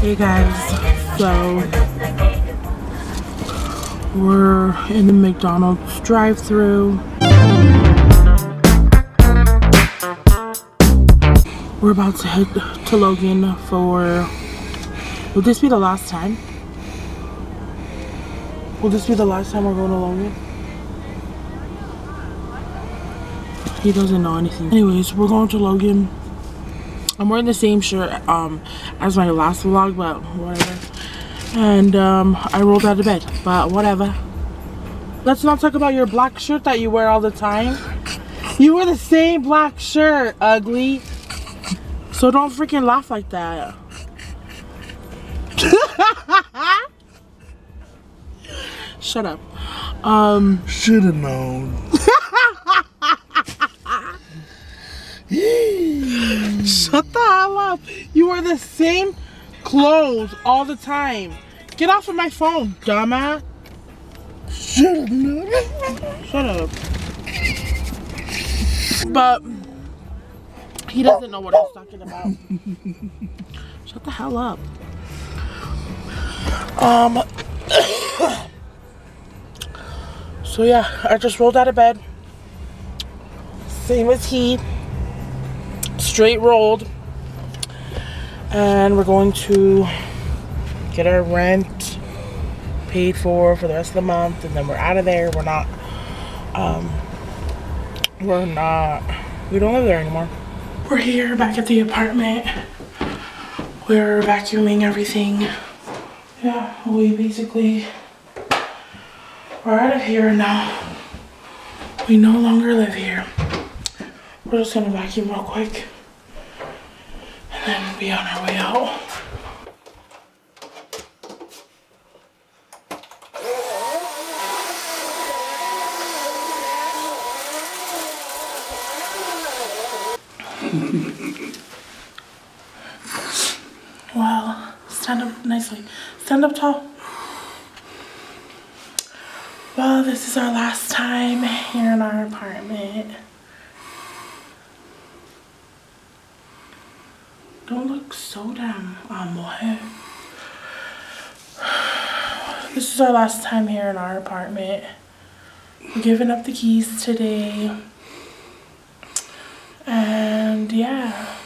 Hey guys, so we're in the McDonald's drive-through. We're about to head to Logan for, will this be the last time? Will this be the last time we're going to Logan? He doesn't know anything. Anyways, we're going to Logan. I'm wearing the same shirt um as my last vlog, but whatever. And um I rolled out of bed, but whatever. Let's not talk about your black shirt that you wear all the time. You wear the same black shirt, ugly. So don't freaking laugh like that. Shut up. Um Should have known. Shut the hell up. You wear the same clothes all the time. Get off of my phone, dumbass. Have known. Shut up. But he doesn't know what was talking about. Shut the hell up. Um So yeah, I just rolled out of bed. Same as he. Straight rolled. And we're going to get our rent paid for for the rest of the month and then we're out of there. We're not um we're not we don't live there anymore. We're here back at the apartment. We're vacuuming everything. Yeah, we basically we're out of here now. We no longer live here. We're just gonna vacuum real quick and be on our way out. Well, stand up nicely. Stand up tall. Well, this is our last time here in our apartment. Don't look so damn um This is our last time here in our apartment. We're giving up the keys today. And yeah.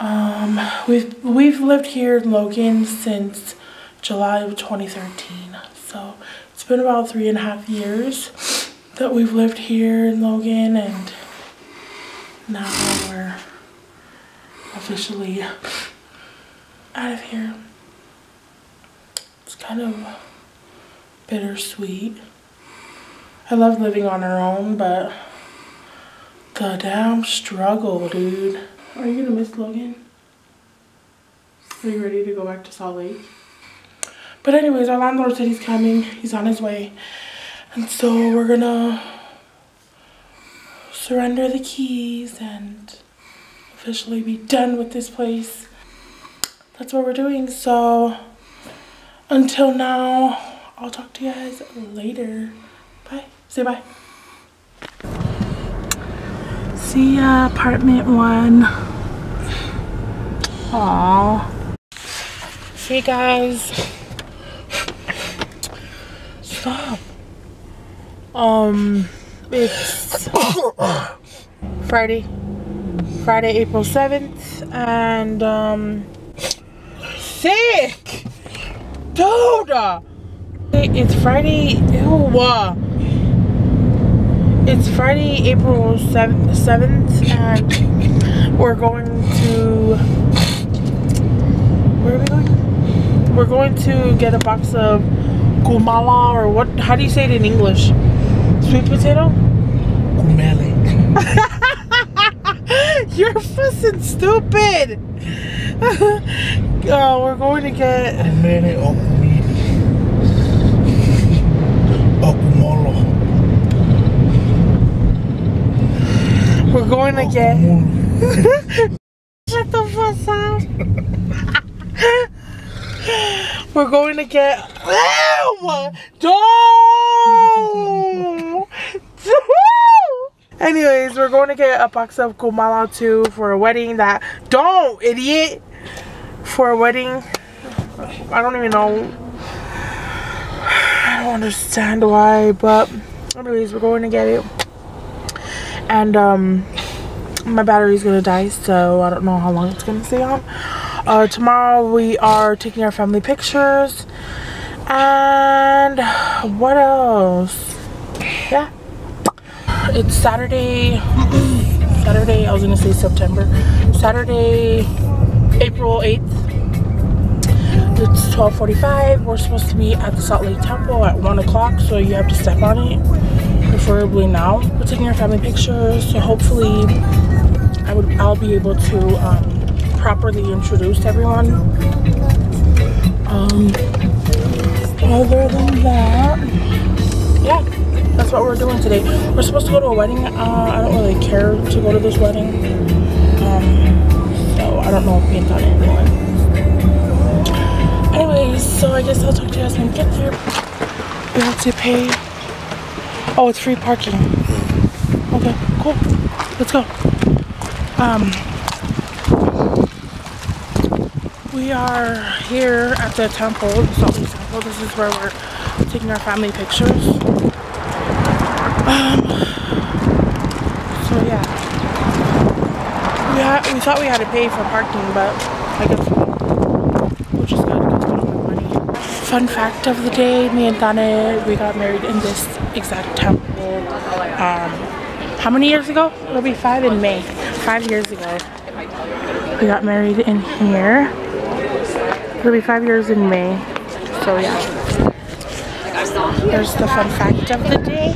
Um we've we've lived here in Logan since July of 2013. So it's been about three and a half years that we've lived here in Logan and now we're officially out of here. It's kind of bittersweet. I love living on our own, but the damn struggle, dude. Are you gonna miss Logan? Are you ready to go back to Salt Lake? But anyways, our landlord said he's coming. He's on his way. And so we're gonna surrender the keys and officially be done with this place. That's what we're doing. So until now, I'll talk to you guys later. Bye. Say bye. See ya, apartment one. Aww. Hey guys. Stop. Um, it's Friday. Friday, April 7th, and um, sick, dude. It's Friday. Ew. It's Friday, April 7th, and we're going to. Where are we going? We're going to get a box of kumala, or what? How do you say it in English? Sweet potato? Kumele. You're fucking stupid. oh, we're going to get. Kumele o kumili. O kumolo. We're going to get. Shut the fuck up. we're going to get. Ew! Don't! Anyways, we're going to get a box of Kumala too for a wedding that. Don't, idiot! for a wedding. I don't even know. I don't understand why, but anyways, we're going to get it. And um, my battery's gonna die, so I don't know how long it's gonna stay on. Uh, tomorrow we are taking our family pictures. And what else? Yeah. It's Saturday. Saturday, I was gonna say September. Saturday, April 8th. It's 12:45. We're supposed to be at the Salt Lake Temple at one o'clock, so you have to step on it, preferably now. We're taking our family pictures, so hopefully, I would I'll be able to um, properly introduce everyone. Um, other than that, yeah, that's what we're doing today. We're supposed to go to a wedding. Uh, I don't really care to go to this wedding, um, so I don't know if Tanya are going. Anyways, so I guess I'll talk to you guys when we get there. We have to pay. Oh, it's free parking. Okay, cool. Let's go. Um, we are here at the Temple. This is where we're taking our family pictures. Um, so yeah, we we thought we had to pay for parking, but I guess we're just gonna go spend more money. Fun fact of the day: Me and Tane, we got married in this exact temple. Um, how many years ago? It'll be five in May. Five years ago, we got married in here. It'll be five years in May. So yeah. There's the fun fact of the day.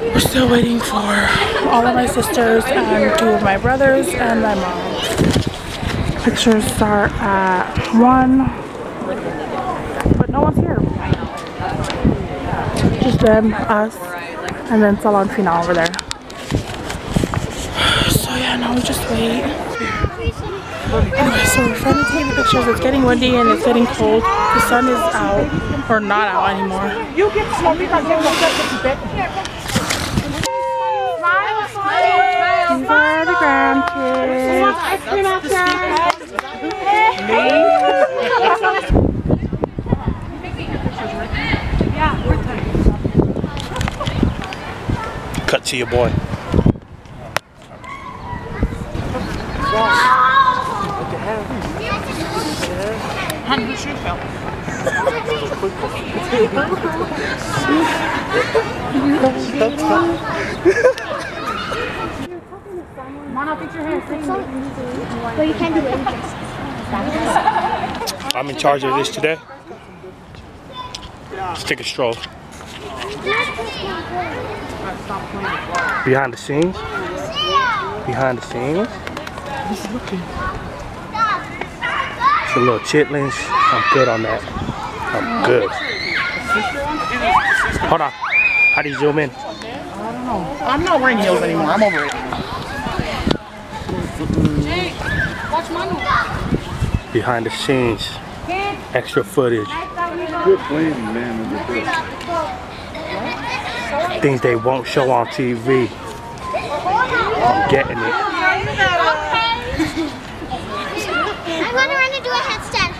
We're still waiting for all of my sisters and two of my brothers and my mom. Pictures start at one, but no one's here. Just them, us, and then Salon Final over there. So yeah, now we just wait. So we're finally taking the pictures. It's getting windy and it's getting cold. The sun is out, or not out anymore. You get smoky, I get These are the grandkids. Ice cream. Cut to your boy. But you can't do anything. I'm in charge of this today. Let's take a stroll. Behind the scenes. Behind the scenes. It's a little chitlins. I'm good on that. I'm good. Hold on. How do you zoom in? I don't know. I'm not wearing heels anymore. I'm over it. Behind the scenes. Extra footage. Things they won't show on TV. I'm getting it. I want to run and do a headstand.